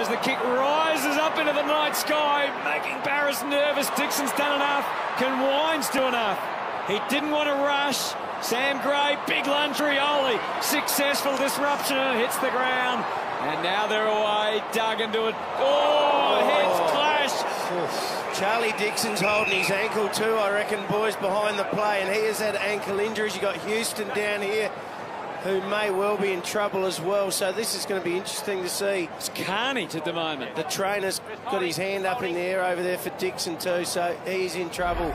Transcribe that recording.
as the kick rises up into the night sky, making Barris nervous. Dixon's done enough. Can Wines do enough? He didn't want to rush. Sam Gray, big lunge Rioli. Successful disruption hits the ground. And now they're away. Dug into it. Oh, heads oh. clash. Charlie Dixon's holding his ankle too, I reckon, boys, behind the play. And he has had ankle injuries. You've got Houston down here who may well be in trouble as well. So this is going to be interesting to see. It's carnage at the moment. The trainer's got his hand up in the air over there for Dixon too, so he's in trouble.